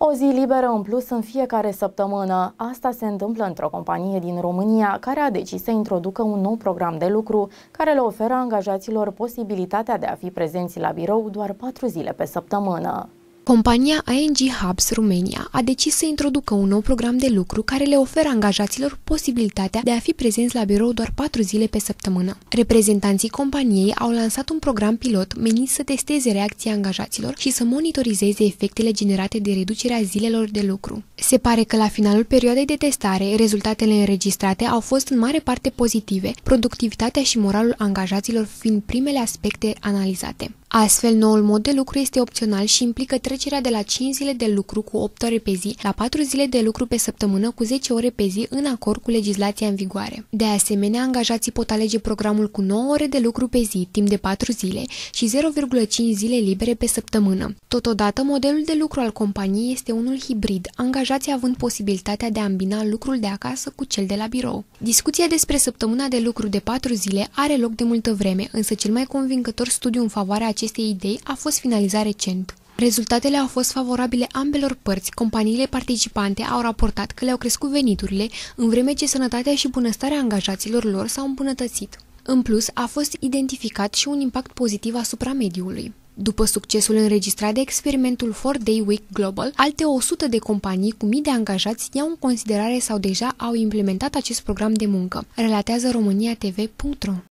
O zi liberă în plus în fiecare săptămână. Asta se întâmplă într-o companie din România care a decis să introducă un nou program de lucru care le oferă angajaților posibilitatea de a fi prezenți la birou doar patru zile pe săptămână. Compania ING Hubs România a decis să introducă un nou program de lucru care le oferă angajaților posibilitatea de a fi prezenți la birou doar patru zile pe săptămână. Reprezentanții companiei au lansat un program pilot menit să testeze reacția angajaților și să monitorizeze efectele generate de reducerea zilelor de lucru. Se pare că la finalul perioadei de testare, rezultatele înregistrate au fost în mare parte pozitive, productivitatea și moralul angajaților fiind primele aspecte analizate. Astfel, noul mod de lucru este opțional și implică trecerea de la 5 zile de lucru cu 8 ore pe zi la 4 zile de lucru pe săptămână cu 10 ore pe zi în acord cu legislația în vigoare. De asemenea, angajații pot alege programul cu 9 ore de lucru pe zi, timp de 4 zile și 0,5 zile libere pe săptămână. Totodată, modelul de lucru al companiei este unul hibrid, angajații având posibilitatea de a îmbina lucrul de acasă cu cel de la birou. Discuția despre săptămâna de lucru de 4 zile are loc de multă vreme, însă cel mai convingător studiu în favoarea acestei idei a fost finalizat recent. Rezultatele au fost favorabile ambelor părți. Companiile participante au raportat că le-au crescut veniturile, în vreme ce sănătatea și bunăstarea angajaților lor s-au îmbunătățit. În plus, a fost identificat și un impact pozitiv asupra mediului. După succesul înregistrat de experimentul 4-Day Week Global, alte 100 de companii cu mii de angajați iau în considerare sau deja au implementat acest program de muncă, relatează româniatv.ro.